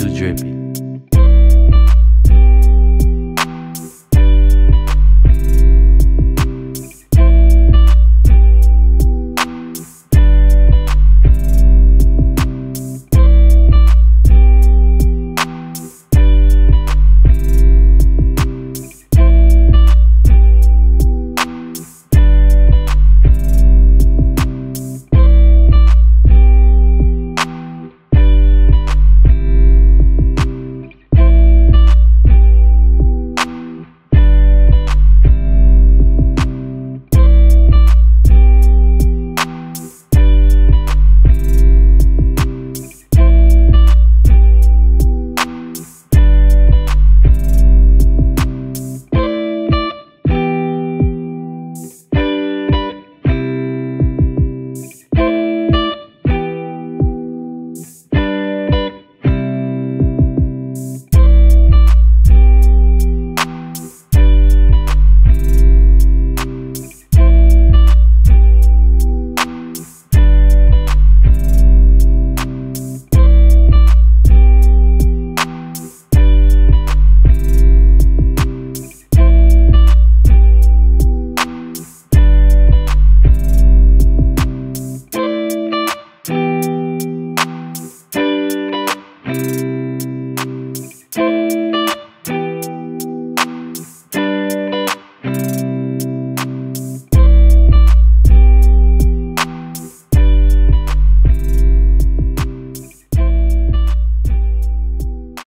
too drippy.